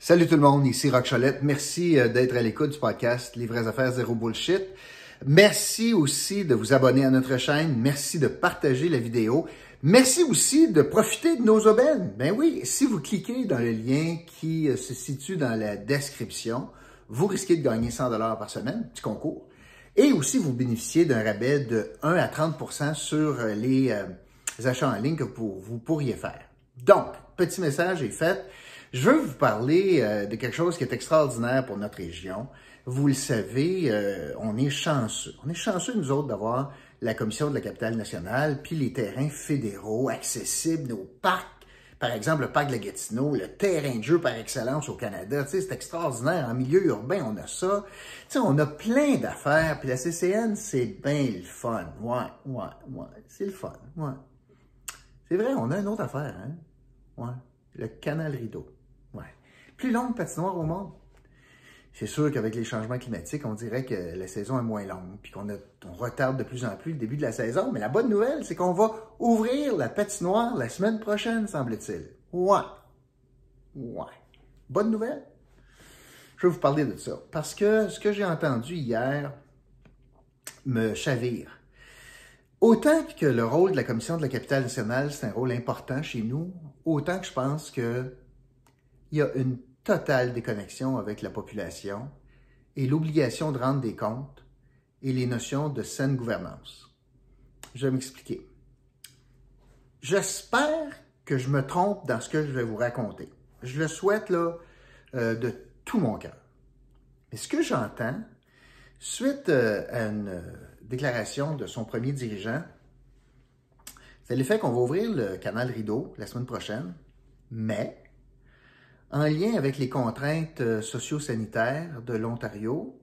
Salut tout le monde, ici Rock Cholette. Merci euh, d'être à l'écoute du podcast Les vraies affaires zéro bullshit. Merci aussi de vous abonner à notre chaîne. Merci de partager la vidéo. Merci aussi de profiter de nos aubaines. Ben oui, si vous cliquez dans le lien qui euh, se situe dans la description, vous risquez de gagner 100 dollars par semaine, petit concours. Et aussi, vous bénéficiez d'un rabais de 1 à 30% sur euh, les, achats en ligne que vous pourriez faire. Donc, petit message est fait. Je veux vous parler euh, de quelque chose qui est extraordinaire pour notre région. Vous le savez, euh, on est chanceux. On est chanceux, nous autres, d'avoir la Commission de la capitale nationale, puis les terrains fédéraux accessibles, nos parcs, par exemple le parc de la Gatineau, le terrain de jeu par excellence au Canada. C'est extraordinaire. En milieu urbain, on a ça. Tu on a plein d'affaires. Puis la CCN, c'est bien le fun. Ouais, ouais, ouais. C'est le fun. Ouais. C'est vrai, on a une autre affaire, hein? Ouais. Le canal rideau plus longue patinoire au monde. C'est sûr qu'avec les changements climatiques, on dirait que la saison est moins longue, puis qu'on on retarde de plus en plus le début de la saison. Mais la bonne nouvelle, c'est qu'on va ouvrir la patinoire la semaine prochaine, semble-t-il. Ouais. Ouais. Bonne nouvelle? Je vais vous parler de ça. Parce que ce que j'ai entendu hier me chavire. Autant que le rôle de la Commission de la capitale nationale, c'est un rôle important chez nous, autant que je pense qu'il y a une totale déconnexion avec la population et l'obligation de rendre des comptes et les notions de saine gouvernance. Je vais m'expliquer. J'espère que je me trompe dans ce que je vais vous raconter. Je le souhaite là euh, de tout mon cœur. Mais ce que j'entends, suite euh, à une euh, déclaration de son premier dirigeant, c'est le fait qu'on va ouvrir le canal Rideau la semaine prochaine, mais en lien avec les contraintes euh, socio-sanitaires de l'Ontario,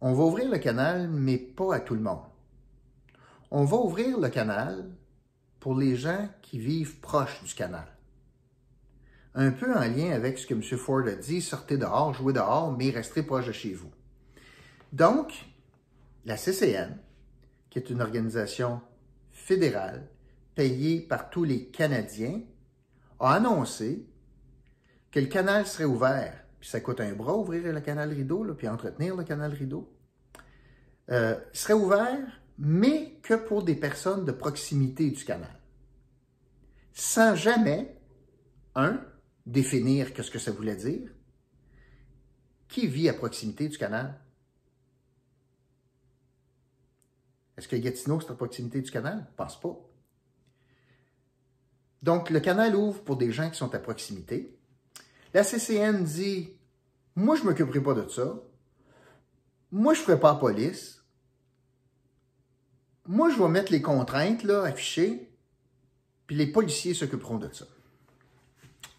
on va ouvrir le canal, mais pas à tout le monde. On va ouvrir le canal pour les gens qui vivent proches du canal. Un peu en lien avec ce que M. Ford a dit, sortez dehors, jouez dehors, mais restez proche de chez vous. Donc, la CCN, qui est une organisation fédérale payée par tous les Canadiens, a annoncé que le canal serait ouvert, puis ça coûte un bras ouvrir le canal rideau, puis entretenir le canal rideau, euh, serait ouvert, mais que pour des personnes de proximité du canal. Sans jamais, un, définir ce que ça voulait dire. Qui vit à proximité du canal? Est-ce que Gatineau, c'est à proximité du canal? Je pense pas. Donc, le canal ouvre pour des gens qui sont à proximité. La CCN dit Moi, je ne m'occuperai pas de ça. Moi, je ne ferai pas police. Moi, je vais mettre les contraintes là, affichées, puis les policiers s'occuperont de ça.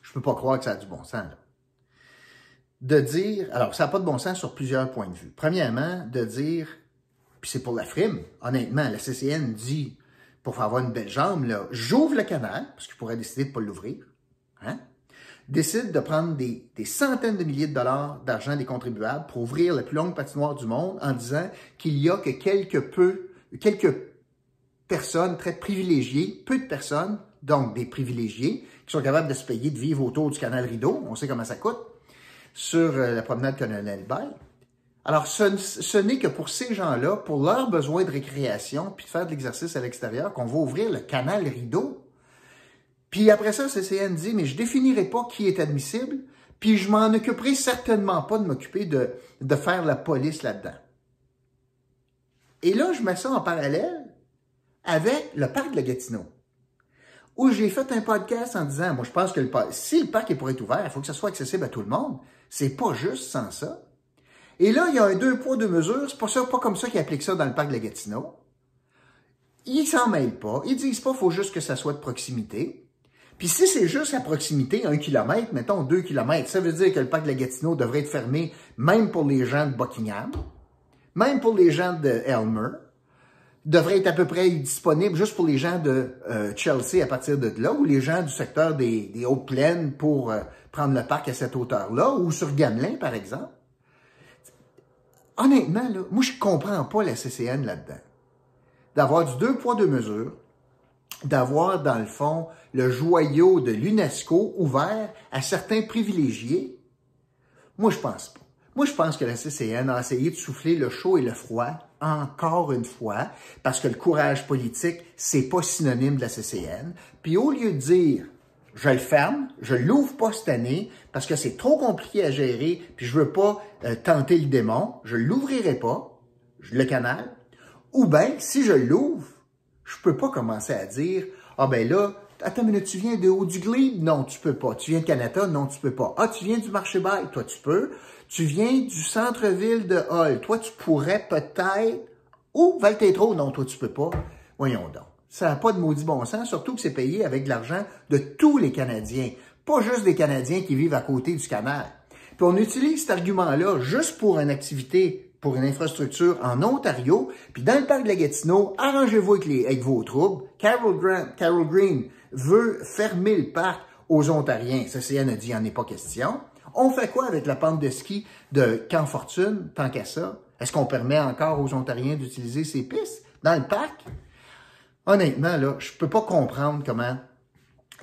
Je ne peux pas croire que ça a du bon sens. De dire, alors ça n'a pas de bon sens sur plusieurs points de vue. Premièrement, de dire, puis c'est pour la frime, honnêtement, la CCN dit, pour faire avoir une belle jambe, j'ouvre le canal, parce qu'il pourrait décider de ne pas l'ouvrir. Hein? Décide de prendre des, centaines de milliers de dollars d'argent des contribuables pour ouvrir la plus longue patinoire du monde en disant qu'il y a que quelques peu, quelques personnes très privilégiées, peu de personnes, donc des privilégiés, qui sont capables de se payer de vivre autour du canal Rideau, on sait comment ça coûte, sur euh, la promenade Colonel Bay. Alors, ce, n'est que pour ces gens-là, pour leurs besoins de récréation, puis de faire de l'exercice à l'extérieur, qu'on va ouvrir le canal Rideau. Puis après ça, CCN dit, mais je définirai pas qui est admissible, puis je m'en occuperai certainement pas de m'occuper de, de faire la police là-dedans. Et là, je mets ça en parallèle avec le parc de la Gatineau, où j'ai fait un podcast en disant, moi je pense que le, si le parc est pour être ouvert, il faut que ça soit accessible à tout le monde. C'est pas juste sans ça. Et là, il y a un deux poids, deux mesures. C'est pas ça, pas comme ça qu'ils appliquent ça dans le parc de la Gatineau. Ils s'en mêlent pas. Ils disent pas, faut juste que ça soit de proximité. Puis si c'est juste à proximité, un kilomètre, mettons deux kilomètres, ça veut dire que le parc de la Gatineau devrait être fermé même pour les gens de Buckingham, même pour les gens de Elmer, devrait être à peu près disponible juste pour les gens de euh, Chelsea à partir de là, ou les gens du secteur des, des Hautes Plaines pour euh, prendre le parc à cette hauteur-là, ou sur Gamelin, par exemple. Honnêtement, là, moi, je comprends pas la CCN là-dedans. D'avoir du deux poids, deux mesures, d'avoir, dans le fond, le joyau de l'UNESCO ouvert à certains privilégiés, Moi, je pense pas. Moi, je pense que la CCN a essayé de souffler le chaud et le froid encore une fois, parce que le courage politique, c'est pas synonyme de la CCN. Puis au lieu de dire je le ferme, je l'ouvre pas cette année parce que c'est trop compliqué à gérer, puis je veux pas euh, tenter le démon, je l'ouvrirai pas, le canal. Ou bien, si je l'ouvre, je peux pas commencer à dire ah ben là, attends une minute, tu viens de haut du Glebe? Non, tu peux pas. Tu viens de Canada? Non, tu peux pas. Ah, tu viens du marché bail? Toi, tu peux. Tu viens du centre-ville de Hall? Toi, tu pourrais peut-être. Ou Valtétro? Non, toi, tu peux pas. Voyons donc. Ça n'a pas de maudit bon sens, surtout que c'est payé avec de l'argent de tous les Canadiens, pas juste des Canadiens qui vivent à côté du canal. Puis on utilise cet argument-là juste pour une activité, pour une infrastructure en Ontario, puis dans le parc de la Gatineau, arrangez-vous avec, avec, vos troubles. Carol, Grant, Carol Green veut fermer le parc aux Ontariens. C'est a dit, il en est pas question. On fait quoi avec la pente de ski de Camp Fortune, tant qu'à ça? Est-ce qu'on permet encore aux Ontariens d'utiliser ces pistes dans le parc? honnêtement, là, je peux pas comprendre comment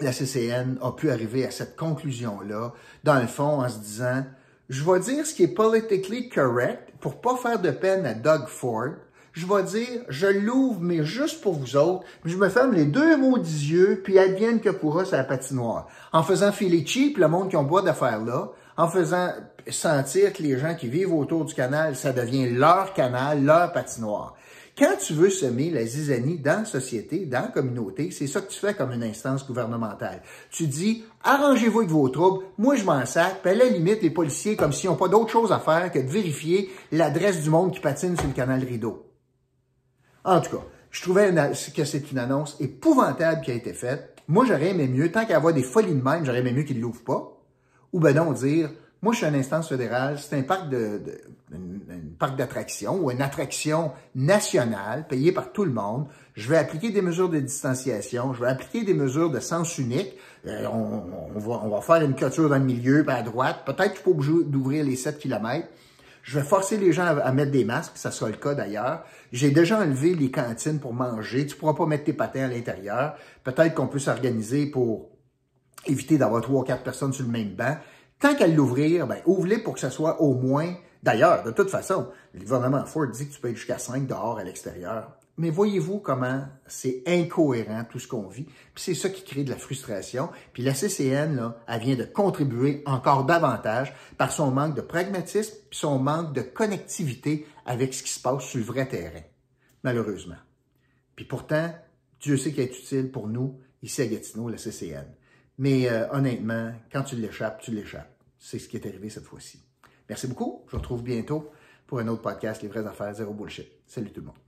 la CCN a pu arriver à cette conclusion-là, dans le fond, en se disant, je vais dire ce qui est politically correct pour pas faire de peine à Doug Ford. Je vais dire, je l'ouvre, mais juste pour vous autres. Je me ferme les deux maudits yeux, puis advienne que pourra sa patinoire. En faisant filer cheap le monde qui ont bois d'affaires là, en faisant sentir que les gens qui vivent autour du canal, ça devient leur canal, leur patinoire. Quand tu veux semer la zizanie dans la société, dans la communauté, c'est ça que tu fais comme une instance gouvernementale. Tu dis, arrangez-vous avec vos troubles, moi je m'en sac, puis à la limite, les policiers, comme s'ils n'ont pas d'autre chose à faire que de vérifier l'adresse du monde qui patine sur le canal Rideau. En tout cas, je trouvais que c'est une annonce épouvantable qui a été faite. Moi, j'aurais aimé mieux, tant qu'à avoir des folies de même, j'aurais aimé mieux qu'ils ne l'ouvrent pas. Ou ben non, dire, moi, je suis une instance fédérale, c'est un parc de, d'attraction ou une attraction nationale payée par tout le monde. Je vais appliquer des mesures de distanciation, je vais appliquer des mesures de sens unique. Euh, on, va, faire une clôture dans le milieu, à droite. Peut-être qu'il faut d'ouvrir les 7 km. Je vais forcer les gens à, mettre des masques, ça sera le cas d'ailleurs. J'ai déjà enlevé les cantines pour manger. Tu pourras pas mettre tes patins à l'intérieur. Peut-être qu'on peut s'organiser pour éviter d'avoir trois ou quatre personnes sur le même banc. Tant qu'à l'ouvrir, ben, ouvre-les pour que ce soit au moins... D'ailleurs, de toute façon, le gouvernement Ford dit que tu peux être jusqu'à 5 dehors à l'extérieur. Mais voyez-vous comment c'est incohérent tout ce qu'on vit? Puis c'est ça qui crée de la frustration. Puis la CCN, là, elle vient de contribuer encore davantage par son manque de pragmatisme puis son manque de connectivité avec ce qui se passe sur le vrai terrain, malheureusement. Puis pourtant, Dieu sait qu'il est utile pour nous, ici à Gatineau, la CCN. Mais euh, honnêtement, quand tu l'échappes, tu l'échappes. C'est ce qui est arrivé cette fois-ci. Merci beaucoup. Je vous retrouve bientôt pour un autre podcast, Les vraies affaires, zéro bullshit. Salut tout le monde.